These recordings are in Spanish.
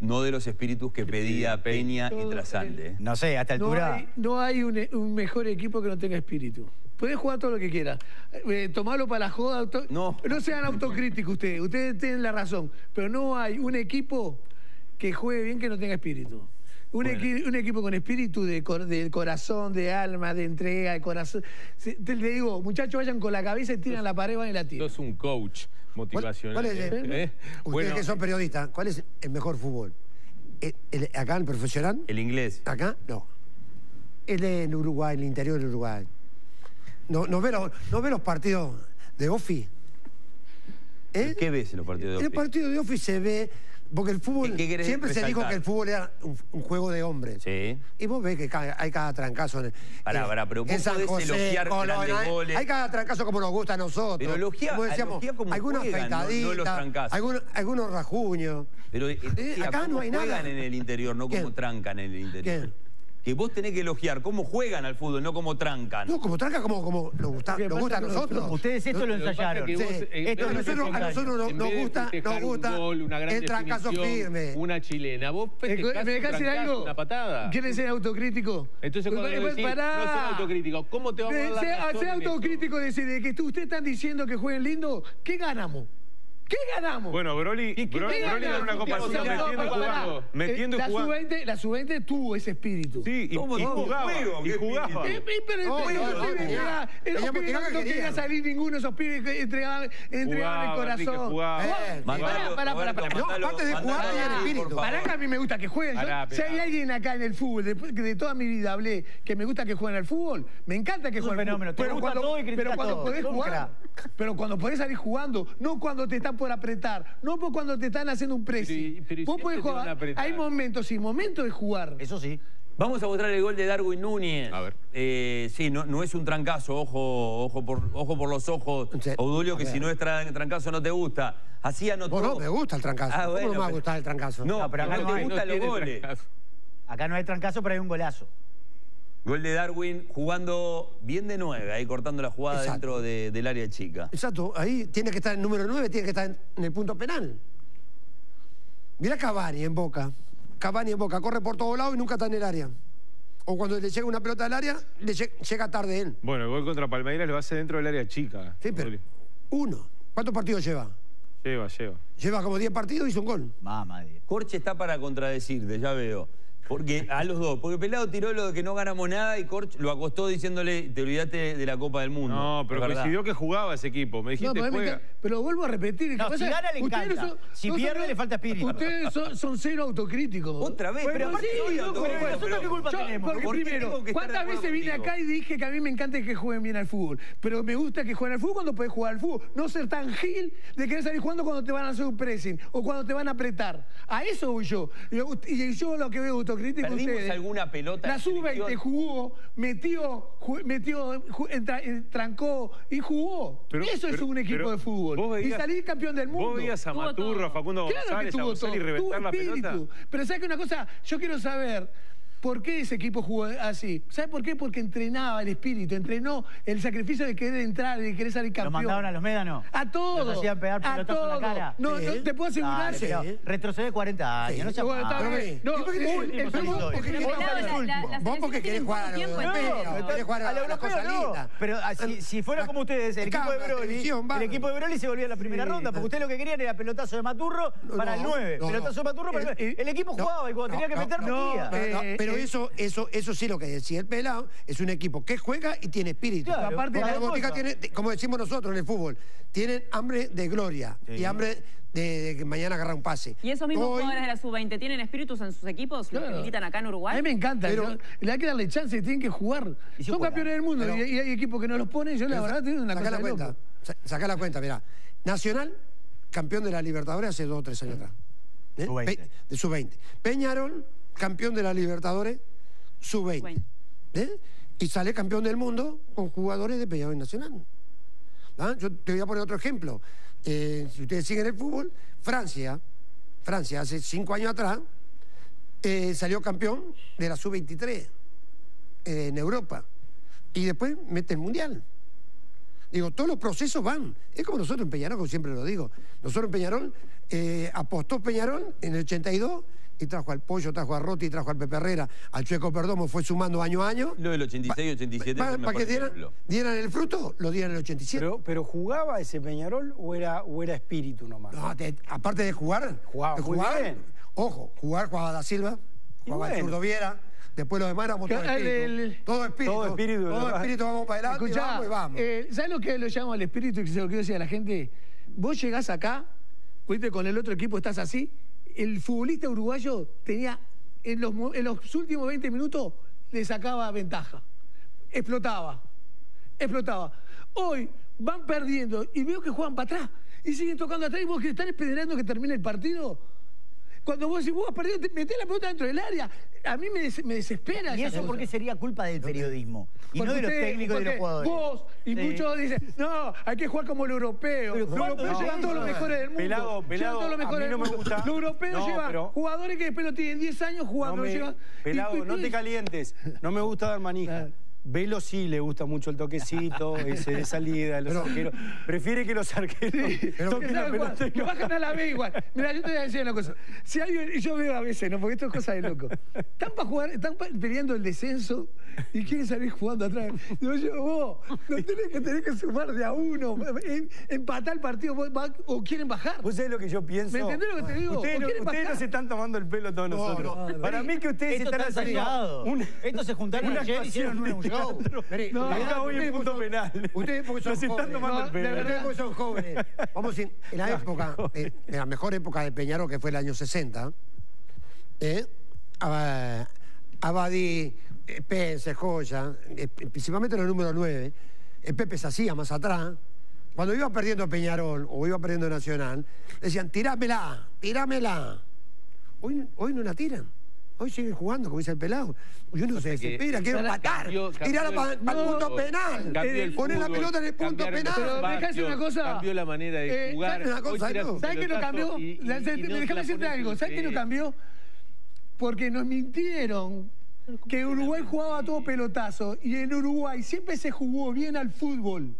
no de los espíritus que pedía Peña y Trasante. ¿eh? No sé, a esta No altura... hay, no hay un, un mejor equipo que no tenga espíritu. Puedes jugar todo lo que quieras. Eh, tomarlo para la joda. auto- No. no sean autocríticos ustedes. Ustedes tienen la razón. Pero no hay un equipo que juegue bien que no tenga espíritu. Un, equi- un equipo con espíritu de, cor- de corazón, de alma, de entrega, de corazón. Se- te, le digo, muchachos, vayan con la cabeza y tiran la pared, van y la tiran. Sos un coach motivacional. ¿Cuál es el- ¿eh? Ustedes Bueno, que son periodistas, ¿cuál es el mejor fútbol? ¿El- el- ¿Acá en el profesional? El inglés. ¿Acá? No. El de en Uruguay, el interior de Uruguay. ¿No, no, ve, los, ¿No ve los partidos de Ofi? ¿Eh? ¿Qué ves en los partidos de En el partido de Ofi se ve... Porque el fútbol... ¿Qué- qué querés siempre se dijo resaltar? que el fútbol era un, un juego de hombres. Sí. Y vos ves que hay cada trancazo en, Pará, en- pará, pero en vos San podés José, elogiar grandes hay- goles. Hay cada trancazo como nos gusta a nosotros. Pero elogia- Como decíamos, elogia como algunos juegan, no- no los afeitaditas, trancazos. algunos, algunos rajuños. Pero eh, elogia acá no hay juegan nada. en el interior, no como ¿Quién? trancan en el interior. ¿Quién? Que vos tenés que elogiar cómo juegan al fútbol, no como trancan. No, como tranca, como, como nos gusta, ¿Qué nos gusta a nosotros. Ustedes esto lo ensayaron. vos, Sí. eh, Esto a nosotros, a nosotros nos, nos gusta, nos gusta un gol, una gran el trancazo definición, firme. Una chilena. Vos Eh, festejás ¿Me dejás decir algo? una patada. ¿Quieren ser autocríticos? Entonces cuando Pues, pues, decís, no ser autocrítico, ¿cómo te vamos a dar la esto? autocrítico de decir de que ustedes están diciendo que jueguen lindo, ¿qué ganamos? ¿Qué ganamos? Bueno, Broly, ¿Qué Broly, Broly ganó una Copa no, metiendo y jugando. Eh, Metiendo y la jugando. sub-20 la sub-20 tuvo ese espíritu. Sí, y, ¿Cómo y jugaba. Juego, y ¿qué jugaba. espíritu? Eh, eh, pero No, pero no, quería salir ninguno, esos pibes que entregaban, entregaban el Jugaba, Enrique, corazón. jugaba. Eh, Pará, Mandalo, pará, pará, pará. No, aparte de jugar, a Broly, espíritu. Pará que a mí me gusta que jueguen. Yo- si hay alguien acá en el fútbol, después que de toda mi vida hablé, que me gusta que jueguen al fútbol, me encanta que jueguen al fútbol. y pero cuando podés jugar, pero cuando podés salir jugando, no cuando te están por apretar, no por cuando te están haciendo un Pero pressing. pero y Vos podés te a jugar. apretar. Hay momentos y momentos de jugar. Eso sí. Vamos a mostrar el gol de Darwin Núñez. A ver. Eh, sí, no, no es un trancazo, ojo, ojo por, ojo por los ojos, Sí. Odulio, que si no es tran- trancazo no te gusta. Así anotó. Vos no, me gusta el trancazo. Ah, ¿Cómo bueno, no me va a pero- gustar el trancazo? No, No, pero pero acá no te hay, gustan los goles. trancazo. Acá no hay trancazo, pero hay un golazo. Gol de Darwin jugando bien de nueve, ahí cortando la jugada Exacto. dentro de- del área chica. Exacto, ahí tiene que estar el número 9, tiene que estar en, en el punto penal. Mira Cavani en Boca. Cavani en Boca, corre por todos lados y nunca está en el área. O cuando le llega una pelota al área, le lle- llega tarde él. Bueno, el gol contra Palmeiras lo hace dentro del área chica. Sí, pero uno. ¿Cuántos partidos lleva? Lleva, lleva. Lleva como 10 partidos y hizo un gol. Mamá. Corche está para contradecirte, ya veo. Porque a los dos, porque Pelado tiró lo de que no ganamos nada y Corch lo acostó diciéndole, te olvidaste de la Copa del Mundo. No, pero coincidió que jugaba ese equipo. Me dijiste, No, pero, me juega. pero vuelvo a repetir. No, ¿qué si gana le encanta. Si pierde, le falta espíritu. Ustedes son, son cero autocríticos. Otra vez, Pero pero sí, loco, autocrítico, pero nosotros pero- qué culpa Yo, tenemos? porque ¿Por qué primero, ¿cuántas veces vine acá y dije que a mí me encanta que jueguen bien al fútbol? Pero me gusta que jueguen al fútbol cuando podés jugar al fútbol. No ser tan gil de querer salir jugando cuando te van a hacer un pressing o cuando te van a apretar. A eso voy yo. Y yo- Y yo lo que veo autocrítico ¿Perdimos ustedes. alguna pelota La en sub-20 selección? jugó, metió, ju- metió ju- entra- eh, trancó y jugó. Pero- eso es pero- un equipo pero de fútbol. veías- y salir campeón del mundo. ¿Vos veías a Tuvo Maturro, todo. a Facundo Claro que González, a tuvo González y todo, reventar tuvo la espíritu. pelota? Pero ¿sabes qué una cosa? Yo quiero saber por qué ese equipo jugó así. ¿Sabes por qué? Porque entrenaba el espíritu, entrenó el sacrificio de querer entrar, de querer salir ¿Lo campeón. mandaban a los médanos? A todos. ¿Los hacían pegar a pelotazos en la todos. cara? No, Sí. no, te puedo asegurar. Dale, sí. pero retrocede 40 años, Sí. no se Bueno, No, ¿y por qué el- te- el- pero el- vos porque querés jugar a los- a europeos, a a lo. Pero ah, si, fuera como ustedes, el equipo de Broly, el equipo de Broly se volvía a la primera ronda, porque ustedes lo que querían era pelotazo de Maturro para el no, 9, no, pelotazo de. Maturro para el 9. El- El equipo No, jugaba y cuando tenía que meter, no, metía. Pero eso, eso, eso sí lo que decía el pelado, es un equipo que juega y tiene espíritu. Claro, aparte para la botica tiene, como decimos nosotros en el fútbol, tienen hambre de gloria Sí. y hambre de, de que mañana agarra un pase. ¿Y esos mismos Hoy- jugadores de la sub-20 tienen espíritus en sus equipos? ¿Los que Claro. militan acá en A Uruguay? mí me encanta. Pero- yo- le hay que darle chance, tienen que jugar. Y si Son campeones del mundo Pero- y, y hay equipos que no los ponen. Yo, la verdad, tengo una sacá cosa la de cuenta. loco. Sa- Sacá la cuenta, mirá. Nacional, campeón de la Libertadores hace dos o tres años atrás. ¿Eh? Sub-20. Pe- De sub-20. Peñarol, campeón de la Libertadores, sub-20. Bueno. ¿Eh? Y sale campeón del mundo con jugadores de Peñarol Nacional. ¿Ah? Yo te voy a poner otro ejemplo. Eh, si ustedes siguen el fútbol, Francia, Francia hace cinco años atrás, eh, salió campeón de la sub-23 eh, en Europa. Y después mete el Mundial. Digo, todos los procesos van. Es como nosotros en Peñarol, como siempre lo digo. Nosotros en Peñarol, eh, apostó Peñarol en el 82 y trajo al Pollo, trajo a Rotti, trajo al Pepe Herrera, al Chueco Perdomo, fue sumando año a año. Lo del 86 87 es Para, el mejor que dieran, dieran el fruto, lo dieran en el 87. Pero, pero jugaba ese Peñarol o era, o era espíritu nomás. No, te- aparte de jugar, Jugaba de muy jugar, bien. ojo, jugar jugaba Da Silva, Y jugaba el bueno. zurdo Viera, después lo demás éramos todo el- espíritu. el- todo espíritu. Todo espíritu, Todo espíritu, vamos para adelante, Escuchá, vamos y vamos. eh, ¿sabes lo que lo llamo al espíritu y que se lo quiero decir a la gente? Vos llegás acá, fuiste con el otro equipo, estás así, el futbolista uruguayo tenía, en los, últimos 20 minutos, le sacaba ventaja. Explotaba, explotaba. Hoy van perdiendo y veo que juegan para atrás y siguen tocando atrás y vos que están esperando que termine el partido. Cuando vos decís, vos vas perdiendo, te metés la pelota dentro del área. A mí me, des- me desespera ¿Y esa eso cosa. por qué sería culpa del periodismo? Y no de los usted- técnicos y de los jugadores. Vos y Sí. muchos dicen, no, hay que jugar como el europeo. Los ¿cuándo europeos llevan todos los mejores del mundo. Pelado, Llevan pelado, todos los a mejores mí no del me mundo. gusta. Los europeos No, llevan pero- jugadores que después no tienen 10 años jugando. No lo me- llevan- pelado, y- y- no te calientes. No me gusta dar manija. Velo sí le gusta mucho el toquecito, ese de salida de los arqueros. Prefiere que los arqueros pero- toquen la ¿Sabes cuál? pelota no- bajan a la B igual. Mira, yo te voy a decir una cosa. Si hay, yo veo a veces, ¿no? Porque esto es cosa de loco. Están para jugar, están pa- peleando el descenso y quieren salir jugando atrás. Digo yo, vos, no tenés que tener que sumar de a uno, em- empatar el partido vos va- o quieren bajar. ¿Vos sabés lo que yo pienso? ¿Me entendés lo que te digo? Ustedes, ¿O no, ustedes nos están tomando el pelo todos nosotros. no, Para mí que ustedes Esto están está haciendo una- Estos se juntaron una ayer y hicieron actuación Vení, No, ustedes- Acá en punto porque son- penal. Ustedes porque son Nos están jóvenes. tomando No, el. Ustedes porque son jóvenes. Vamos, en, en la época, eh, en la mejor época de Peñarol, que fue el año 60, eh, Aba- Abadí, eh, Pence, Joya, eh, principalmente los números 9, eh, Pepe se hacía más atrás. Cuando iba perdiendo Peñarol o iba perdiendo Nacional, decían, tirámela, tirámela. Hoy, hoy no la tiran. Hoy siguen jugando, como dice el pelado. Y uno se desespera, quiero matar. cambió para el punto penal. Cambió el Poner la pelota en el punto penal. Pero una cosa. Cambió la manera de Eh, jugar. ¿sabes una Hoy cosa, tirás no? un ¿Sabes qué no cambió? déjame decirte algo. ¿Sabes qué no cambió? Porque nos mintieron que Uruguay jugaba todo pelotazo y en Uruguay siempre se jugó bien al fútbol.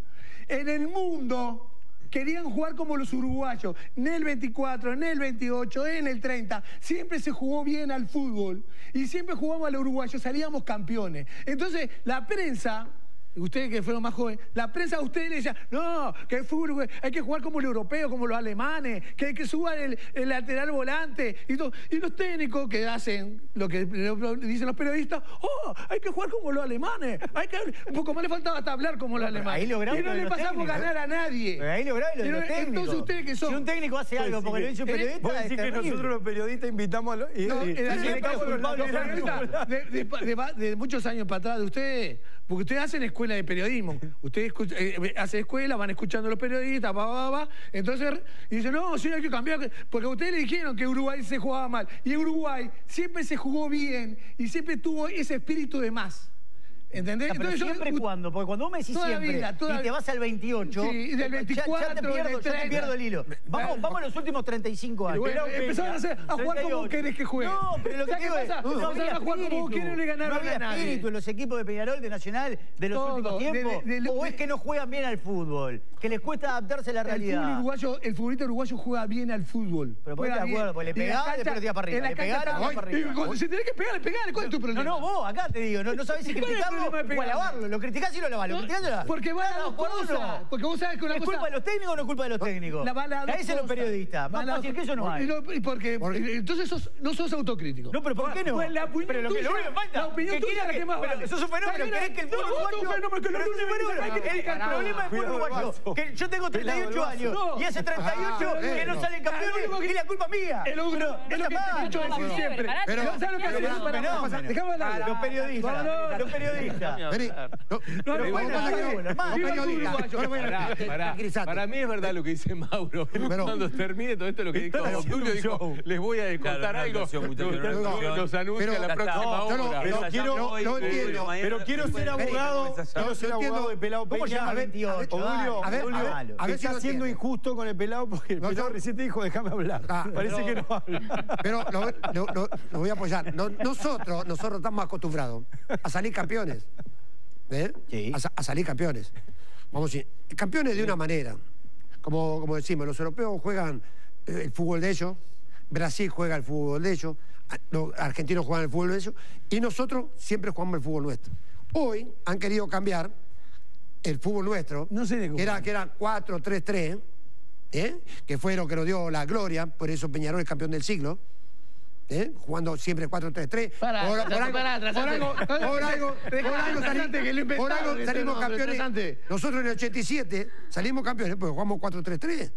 En el mundo querían jugar como los uruguayos. En el 24, en el 28, en el 30, siempre se jugó bien al fútbol y siempre jugamos al uruguayo, salíamos campeones. Entonces, la prensa Ustedes que fueron más jóvenes, la prensa a ustedes le decía, no, que el fútbol, güey, hay que jugar como los europeos, como los alemanes, que hay que suban el, el lateral volante y todo. Y los técnicos que hacen lo que lo- lo dicen los periodistas, oh, hay que jugar como los alemanes, hay que un poco más le faltaba hasta hablar como los alemanes. ahí lograron y no le pasamos técnicos. ganar a nadie. Pero ahí lograron lo los técnicos. Entonces ustedes que son. Si un técnico hace algo porque lo dice un periodista, Vos decís que terrible. nosotros los periodistas invitamos a los... y- No, y- de muchos años para atrás de ustedes, porque ustedes hacen escuela de periodismo. Ustedes escuch- eh, hacen escuela, van escuchando a los periodistas, va, va, va. Entonces, y dicen, no, sí, hay que cambiar. Porque ustedes le dijeron que Uruguay se jugaba mal. Y Uruguay siempre se jugó bien y siempre tuvo ese espíritu de más. ¿Entendés? Ah, pero yo- siempre u- cuando, porque cuando vos me decís Toda siempre vida, toda y te vas al 28, Sí, y del ya- ya, 24, te pierdo, del ya te 30. pierdo el hilo. Vamos, vamos a los últimos 35 años. Bueno, empezaron a, hacer- a jugar como 38. querés que juegue. No, pero lo que ¿Sabes te digo es, pasa? no había a jugar como espíritu. quieren y le ganaron No había a nadie. espíritu en los equipos de Peñarol, de Nacional, de los Todo, últimos de- tiempos. de- de- o es que no juegan bien al fútbol, que les cuesta adaptarse a la El fútbol realidad. uruguayo, el futbolista uruguayo juega bien al fútbol. Pero ponete de acuerdo, porque le Y pegás, después lo tirás para arriba, le pegás, está- tirás para arriba. y se tenés que pegar, pegar, ¿cuál es tu No, problema? no, vos, acá te digo, no, no sabés si ¿Cuál es el criticarlo problema de o pegarle? alabarlo. Lo criticás y lo alabás, lo No, criticás y lo alabás. Porque van a por cosas. uno. Porque vos sabés que una ¿Es cosa... culpa de los técnicos o no es culpa de los técnicos? La van a dos Caes en los periodistas. Más a fácil que eso no hay. Y, porque, Porque- entonces sos- no sos autocrítico. No, pero ¿por qué no? Pues la opinión pero lo que lo tuya- único que falta. La opinión que tuya es la que más pero vale. Eso es un fenómeno. ¿Sabés ¿Querés que el fútbol No, uruguayo... es es El- problema del fútbol uruguayo. Que yo tengo 38 Cuidado el años y hace 38 Ah, que no eh, salen campeones y la culpa es mía. Es lo, es lo No que te dicho decir Pero- siempre. Pero- ¿Sabes lo que es. Los periodistas. No, no. Los periodistas. No, No, no, no. Para mí es verdad lo que dice Mauro. Cuando termine todo esto, lo que dijo Julio, dijo, les voy a contar algo. Los- anuncia Pero- la próxima hora. No- eh, entiendo. Pero quiero ser abogado, quiero ser Yo entiendo. abogado de Pelado ¿Cómo se Peña. llama? 28 O Julio, A ver, Julio, a ver, a ver si está siendo injusto con el pelado porque el No, pelado recién te dijo, déjame hablar. Ah, Parece pero- que no habla. Pero lo, voy a apoyar. No- nosotros, nosotros estamos acostumbrados a salir campeones. ¿Eh? Sí. A, sa- a salir campeones. Vamos a decir, campeones de una manera. Como, como decimos, los europeos juegan eh, el fútbol de ellos Brasil juega el fútbol de ellos, los argentinos juegan el fútbol de ellos, y nosotros siempre jugamos el fútbol nuestro. Hoy han querido cambiar el fútbol nuestro, No sé de cómo. que era, que era 4-3-3, ¿eh? que fue lo que nos dio la gloria, por eso Peñarol es campeón del siglo. ¿Eh? Jugando siempre 4-3-3. Pará, Por- por algo- pará, por algo- por algo- por algo trasante, salim- que lo inventaron, por algo salimos campeones. Nosotros en el 87 salimos campeones porque jugamos 4-3-3.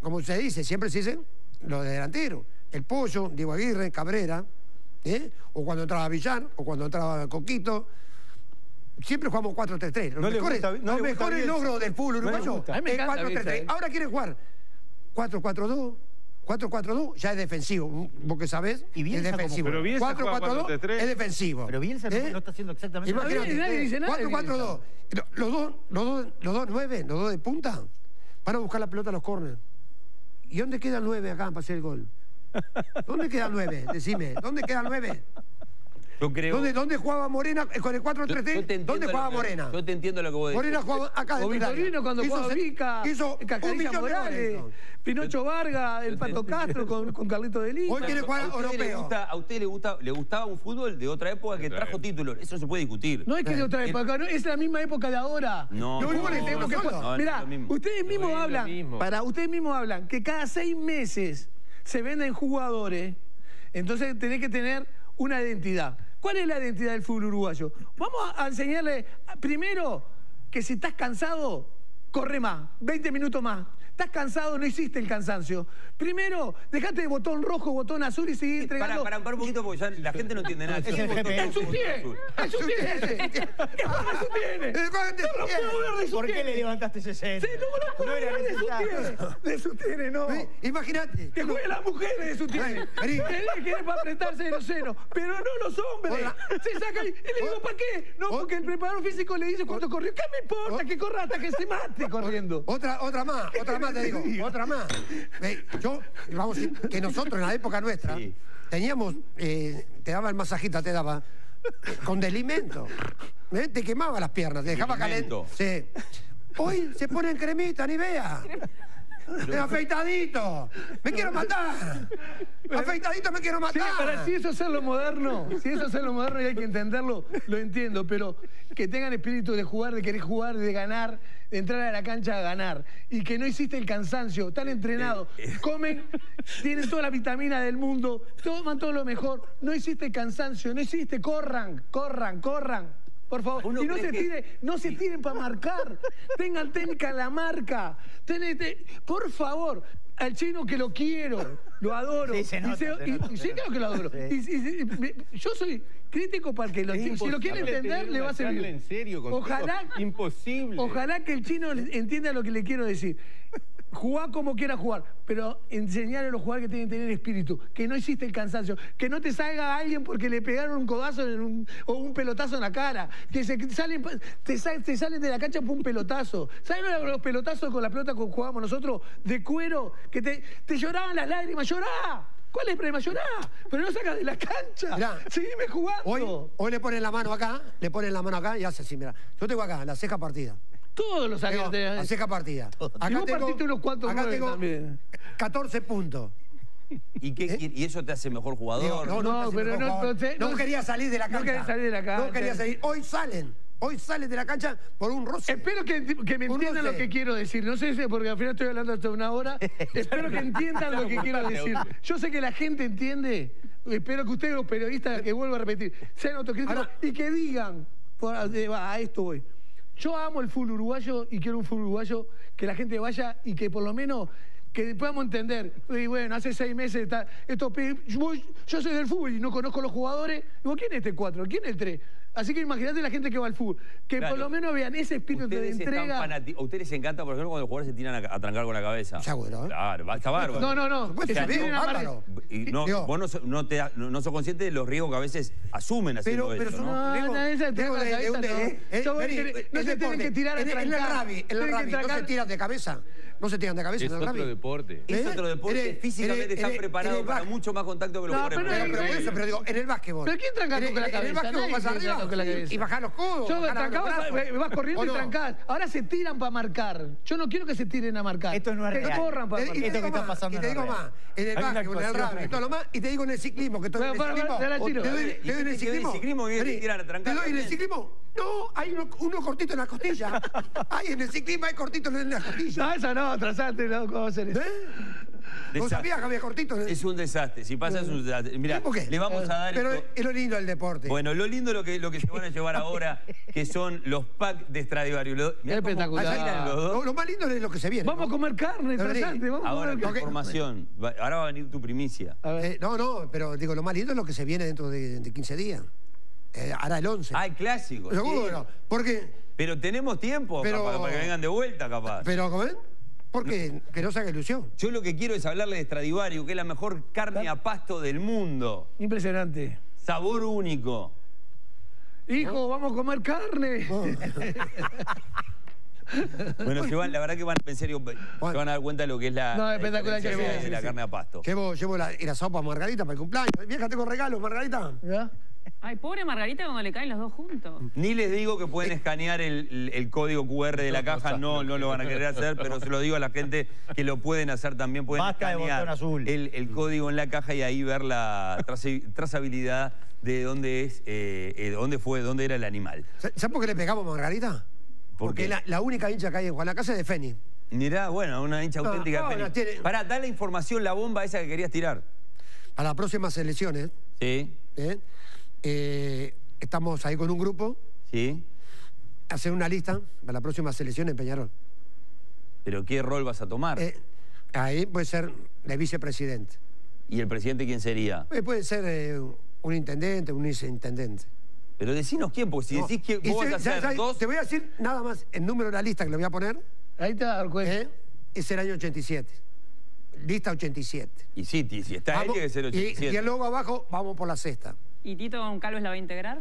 Como se dice, siempre se dice los delanteros. El Pollo, Diego Aguirre, Cabrera, ¿eh? o cuando entraba Villar, o cuando entraba Coquito. Siempre jugamos 4-3-3. Los No mejores, gusta- no los mejores logros del fútbol No uruguayo me es encanta 4-3-3. Bielsa, ¿eh? Ahora quieren jugar 4-4-2. 4-4-2 ya es defensivo, vos que sabés, Y es Bielsa como defensivo. Pero Bielsa juega 4-4-2 4-3-3. es defensivo. Pero Bielsa ¿Eh? no está haciendo exactamente lo mismo. nadie dice nada de 4-4-2. Los dos, los dos, los dos nueve, los dos de punta, van a buscar la pelota a los corners. ¿Y dónde queda el nueve acá para hacer el gol? ¿Dónde queda el nueve? Decime, ¿dónde queda el nueve? Yo creo. ¿Dónde, ¿Dónde jugaba Morena eh, con el yo- yo te 4-3-3? entiendo ¿Dónde jugaba que- Morena? Yo te entiendo lo que vos decís. Morena jugaba acá área. Vitorino cuando Hizo jugaba se- Vica, Hizo de Morales. Pinocho Vargas, el Pato Castro con, con Carlito de Lima. Hoy quiere jugar ¿A usted, le europeo. gusta, ¿A usted le, gusta, le gustaba un fútbol de otra época que trajo títulos? Eso no se puede discutir. No es que de otra Eh, época, no, es la misma época de ahora. No, Lo único no, que tenemos que no, no, no Mirá, ustedes mismos No hablan, mismo. para ustedes mismos hablan que cada seis meses se venden jugadores, entonces tenés que tener una identidad. ¿Cuál es la identidad del fútbol uruguayo? Vamos a enseñarle primero que si estás cansado, corre más, 20 minutos más. Estás cansado, no existe el cansancio. Primero, dejate de botón rojo, botón azul y seguir Para, entregando. para, para un poquito porque ya la gente no entiende nada. Es el ¿Qué botón. ¡En su pie! ¡En su pie! ¿Qué pasa su tiene? ¿cuál te- No lo puedo ver de su ¿Por qué le levantaste ese centro? Sí, no me lo puedo No era ver de su tiene. De su tiene, no. Imagínate. Que jueguen las mujeres de su. Ay, vení. Quiere para apretarse de los senos, pero no los hombres. Se saca y, y le digo. ¿para qué? No, porque el preparador físico le dice cuánto corrió. ¿Qué me importa? Que corra hasta que se mate corriendo. Otra, otra más, otra más te digo, otra más. Ve, Yo, vamos que nosotros en la época nuestra Sí. teníamos, eh, te daba el masajita, te daba, con delimento. ¿Eh? Te quemaba las piernas, te dejaba caliente. Sí. Hoy se ponen cremita, ni vea. Eh, afeitadito. Me quiero matar. Afeitadito me quiero Sí, matar. para si eso es lo moderno, si eso es lo moderno y hay que entenderlo, lo entiendo, pero que tengan espíritu de jugar, de querer jugar, de ganar, de entrar a la cancha a ganar y que no existe el cansancio, están entrenados, comen, tienen toda la vitamina del mundo, toman todo lo mejor, no existe cansancio, no existe, corran, corran, corran. Por favor, ¿Uno y no se, que- tire, no se tiren para marcar. Tengan técnica la marca. Tenete- por favor, al chino que lo quiero, lo adoro. Sí, se Y nota, se y- nota, y se sí, nota. claro que lo adoro. Sí. Me- yo soy crítico para que lo, si lo quiere entender, le va a servir. en serio contigo. Ojalá, Imposible. ojalá que el chino entienda lo que le quiero decir. Jugar como quiera jugar, pero enseñarle a los jugadores que tienen que tener espíritu, que no existe el cansancio, que no te salga alguien porque le pegaron un codazo en un- o un pelotazo en la cara, que se salen, te, sal- te salen de la cancha por un pelotazo. ¿Saben los- los pelotazos con la pelota que jugábamos nosotros de cuero? Que te, te lloraban las lágrimas, llorá. ¿Cuál es el problema? Llorá, pero no sacas de la cancha. Mirá, Seguime jugando. Hoy, hoy le ponen la mano acá, le ponen la mano acá y hace así, mira. Yo tengo acá la ceja partida. Todos los Tengo zagueros. la ceja partida. Y vos partiste unos cuantos acá tengo también. 14 puntos. ¿Y, qué, y eso te hace mejor jugador? Digo, no, no, No, pero no- jugador. no no- quería salir de la no cancha. quería salir de la cancha. No quería salir. Hoy salen. Hoy salen de la cancha por un roce. Espero que, que me entiendan lo que quiero decir. No sé si porque al final estoy hablando hasta una hora. Espero que entiendan lo que quiero decir. Yo sé que la gente entiende. Espero que ustedes, los periodistas, que vuelvo a repetir, sean autocríticos Ahora- y que digan, de- a esto voy. Yo amo el fútbol uruguayo y quiero un fútbol uruguayo que la gente vaya y que por lo menos que podamos entender. Y bueno, hace seis meses está, yo soy del fútbol y no conozco los jugadores. Digo, ¿quién es este cuatro? ¿Quién es el tres? Así que imagínate la gente que va al fútbol. Que Claro. por lo menos vean ese espíritu de Ustedes entrega. ¿A ustedes les encanta, por ejemplo, cuando los jugadores se tiran a, a trancar con la cabeza? Seguro, ¿eh? Claro, va- está bárbaro. No, no, no. Pues, Que se mar- bárbaro. Y no, Digo- vos no, so- no te, no, no sos consciente de los riesgos que a veces asumen haciendo Pero, pero eso, ¿no? Digo, esa digo, la cabeza, eh, eh, se tienen que tirar a en, en trancar. rugby, en que rugby, no se trancar. tira de cabeza. No se tiran de cabeza Es en el otro rugby. deporte. Es ¿Eh? otro deporte, En el- físicamente en el- están preparados para mucho más contacto que los No, jugadores pero Pero, eso, pero digo, en el básquetbol. ¿Pero quién tranca con la En el cabeza? básquetbol vas arriba cabeza. y bajás los codos. Yo trancaba, brazos. vas corriendo ¿O y trancás. Ahora se tiran para marcar. Yo no quiero que se tiren a marcar. Esto no es que real. corran para Y te marcar. Esto que digo está más, pasando y te es digo más, en el básquetbol, en el rugby, y todo lo más, y te digo en el ciclismo, que estoy en el ciclismo. Te doy, ¿Y te doy qué en el ciclismo. Te doy en el ciclismo. No, hay uno, uno cortito en la costilla. Ay, en el ciclismo hay cortito en la costilla. No, eso no, trasante, no, ¿cómo va a ser eso? ¿Eh? ¿No Desastre. sabías que había cortito? en Es un desastre. Si pasa es un desastre. Mira, ¿Por qué? le vamos a dar Pero esto. es lo lindo del deporte. Bueno, lo lindo es lo que, lo que se van a llevar ahora, que son los packs de Stradivarius. Lo- mirá Espectacular. los dos. Lo, lo más lindo es lo que se viene. Vamos a comer carne, trasante, vamos a Ahora comer carne. información. Va- Ahora va a venir tu primicia. A ver. Eh, no, no, pero digo, lo más lindo es lo que se viene dentro de, de 15 días. Eh, hará el 11. Ah, el clásico. sí. Seguro. Porque, Pero tenemos tiempo Pero- capaz, para que vengan de vuelta, capaz. pero, ¿cómo ven? Porque que no se haga ilusión. Yo lo que quiero es hablarle de Stradivarius, que es la mejor carne a pasto del mundo. Impresionante. Sabor único. Hijo, vamos a comer carne. Bueno, se van- la verdad que van, en serio, se van a dar cuenta de lo que es la, No, espectacular que de la sí. carne a pasto. Llevo, llevo la, y la sopa a Margarita para el cumpleaños. Vieja, tengo regalos, Margarita. ¿Ya? Ay, pobre Margarita cuando le caen los dos juntos. Ni les digo que pueden escanear el, código QR de la caja, no, no lo van a querer hacer, pero se lo digo a la gente que lo pueden hacer también, pueden Basta de escanear botón azul. El, el código en la caja y ahí ver la traza- trazabilidad de dónde es, eh, eh, dónde fue, dónde era el animal. ¿Sabes por qué le pegamos a Margarita? ¿Por Porque qué? La, la única hincha que hay en Juan la Casa es de Feni. Mirá, bueno, una hincha No, auténtica no, de tiene- Pará, da la información, la bomba esa que querías tirar. A las próximas elecciones, Sí, ¿eh? Eh, estamos ahí con un grupo, sí. hacer una lista para las próximas elecciones en Peñarol. Pero ¿qué rol vas a tomar? Eh, ahí puede ser de vicepresidente. ¿Y el presidente quién sería? Eh, puede ser eh, un intendente, un viceintendente. Pero decinos quién, porque si No. decís que Y vos vas a hacer ya- dos... Te voy a decir nada más el número de la lista que le voy a poner. Ahí te vas a dar cuenta. ¿eh? Es el año 87. Lista 87. Y sí, si está él, Vamos- tiene que ser y, 87. y el logo abajo, vamos por la sexta. ¿Y Tito Calves la va a integrar?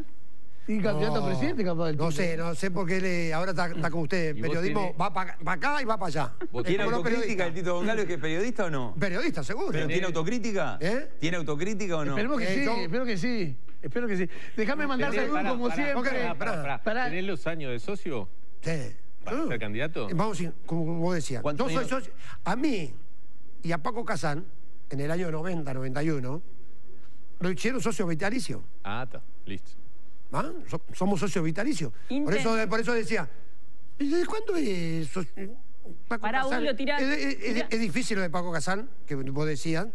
Y candidato a presidente, capaz del No sé, no sé por qué le- ahora está, está con usted. Periodismo va para acá y va para allá. Vos ¿Tiene como autocrítica el. Tito González que es periodista o no? Periodista, seguro. ¿Pero tiene autocrítica? ¿Eh? ¿Tiene autocrítica o no? Esperemos que Eh, sí, yo- espero que sí. Espero que sí. Déjame mandar saludos pará, como pará, siempre. pará, pará. Pará. ¿Tenés los años de socio Sí. para ser candidato? Vamos, sí, como vos decías. Yo ¿Cuántos soy socio. A mí y a Paco Casán, en el año 90, 91, lo hicieron socio vitalicio. Ah, está, listo. ¿ah? So- somos socios vitalicios. Por eso, por eso decía, ¿y ¿desde cuándo es so- Paco Pará, Casán? Julio, tira- es, es- es- tira- es difícil lo de Paco Casán, que vos decías,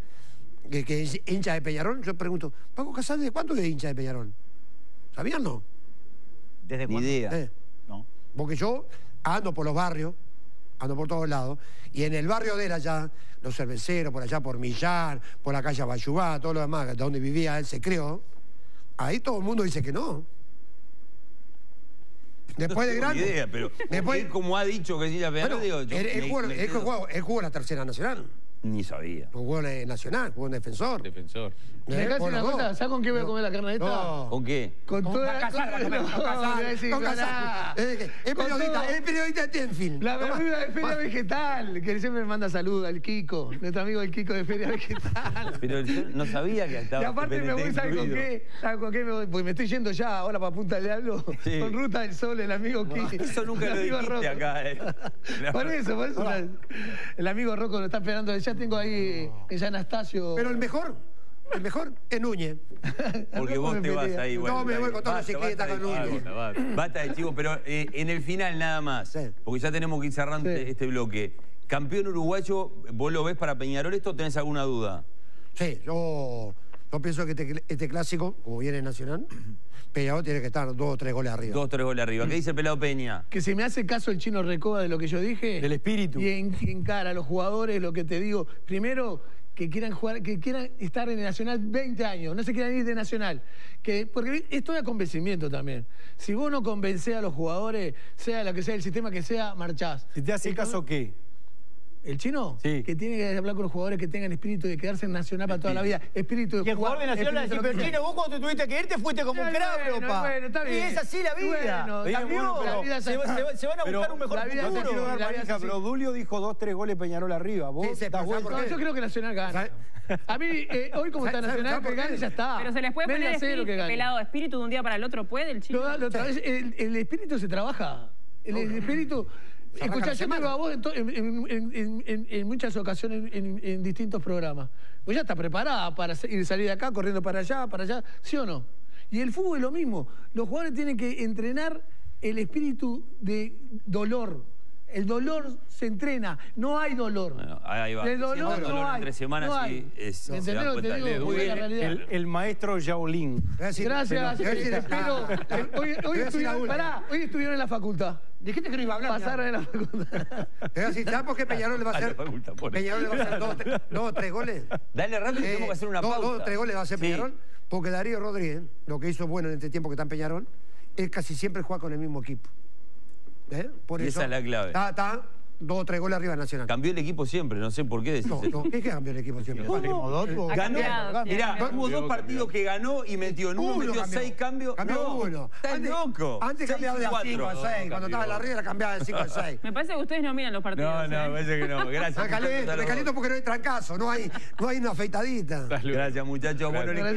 que, que es hincha de Peñarol. Yo pregunto, ¿Paco Casán desde cuándo es hincha de Peñarol? ¿Sabían no? ¿Desde Ni cuándo? idea. Eh, No. Porque yo ando por los barrios, ando por todos lados, y en el barrio de él allá, los cerveceros, por allá por Millán, por la calle Bayubá, todo lo demás, donde vivía él se crió, ahí todo el mundo dice que no. Después de No tengo grande. idea, pero Después- él como ha dicho que de Peñarol, Bueno, digo, yo él, él me- jugó, me él jugó- él jugó en la tercera nacional, Ni sabía. jugó en la nacional, jugó en defensor. Defensor. Eh, una cosa. ¿sabes con qué voy a comer la carne esta? No. ¿Con qué? Con Con toda Casal, va a comer, con No, Casal. le voy a decir, Con con Casán. nada. Es periodista, todo. es periodista de Tenfield. La verdura de Feria va. Vegetal, que siempre me manda saludos al Kiko, nuestro amigo el Kiko de Feria Vegetal. Pero yo no sabía que estaba Y aparte me voy, ¿sabes con qué? ¿Sabes con qué me voy? Porque me estoy yendo ya ahora para Punta del Diablo Sí. con Ruta del Sol, el amigo Kiko. Eso nunca lo dijiste Rocco. acá, eh. La Por eso, por eso. El amigo Rocco lo está esperando. Ya tengo ahí en San Anastasio. Pero el mejor, el mejor es Núñez. Porque vos me te vas ahí. No, bueno, me está voy con toda la Basta, bicicleta, con Núñez. Basta, de chivos, pero eh, en el final nada más, Sí. porque ya tenemos que ir cerrando Sí. este- este bloque. Campeón uruguayo, ¿vos lo ves para Peñarol esto o tenés alguna duda? Sí, yo, yo pienso que este, este clásico, como viene Nacional, Peñarol tiene que estar dos o tres goles arriba. Dos, tres goles arriba. ¿Qué dice el pelado Peña? Que se me hace caso el chino Recoba de lo que yo dije. Del espíritu. Y en, y en cara a los jugadores, lo que te digo. Primero, que quieran jugar, que quieran estar en el Nacional 20 años, no se quieran ir de Nacional. Que, porque esto es a convencimiento también. Si vos no convencés a los jugadores, sea lo que sea el sistema que sea, marchás. Si te hace caso, ¿qué? ¿El chino? Sí. Que tiene que hablar con los jugadores que tengan espíritu de quedarse en Nacional para toda la vida. Espíritu de Y el jugar, jugador de Nacional le pero Chino, vos cuando te tuviste que ir te fuiste como un Bueno, crack, bueno, está Y bien. es así la vida. Bueno, Oye, Cambió. bueno, pero- la vida se, van a Pero buscar un mejor la vida No futuro. pero Dulio dijo dos, tres goles Peñarol arriba. Vos Sí, sí, estás pero ¿sabes vuelto. por No, yo creo que Nacional gana. ¿Sabe? A mí, eh, hoy como está ¿Sabe- Nacional, que gane ya está. Pero se les puede poner espíritu pelado espíritu de un día para el otro. ¿Puede el chino? Lo- lo otra vez, el, el espíritu se trabaja. El, el espíritu. Escuchá, yo te veo a vos en, to- en- en- en- en- en- en muchas ocasiones en, en distintos programas. Vos ya está preparada para ir salir de acá, corriendo para allá, para allá, ¿sí o no? Y el fútbol es lo mismo. Los jugadores tienen que entrenar el espíritu de dolor. El dolor se entrena, no hay dolor. Bueno, ahí va. De dolor Siempre no dolor hay. entre semanas no y es- ¿Me se entendés dan lo que te cuenta. digo? Muy bien. El, el maestro decir- Gracias. Ah, eh, Hoy, hoy estuvieron, pará, hoy estuvieron en la facultad. Dijiste que no iba a hablar. Pasaron en la facultad. A decir, ¿sabes por qué Peñarol le va a A la hacer? Peñarol le va a hacer dos, tres- dos tres goles. Dale rápido, Eh, tenemos que hacer una dos, pausa. dos o tres goles va a hacer Sí. Peñarol. Porque Darío Rodríguez, lo que hizo bueno en este tiempo que está en Peñarol, es casi siempre juega con el mismo equipo. ¿Eh? Por Y eso, esa es la clave. Está, está dos o tres goles arriba de Nacional. Cambió el equipo siempre, no sé por qué decís No, eso. no, ¿qué cambió el equipo siempre? Ha Ganó, cambiado, mirá, cambiado. hubo dos partidos que ganó y metió. En uno Uno metió cambió. seis cambios. Cambió no, uno. Estás Antes- loco. Antes Seis cambiaba de y 5 a cuatro. 6. Cuando estaba en la ría cambiaba de 5 a 6. Me parece que ustedes no miran los partidos. No, no, ¿eh? parece que no. Gracias. Me caliento, me caliento porque no hay trancazo, no hay, no hay una afeitadita. Gracias, muchachos. Bueno,